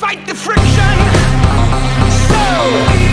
fight the friction. So.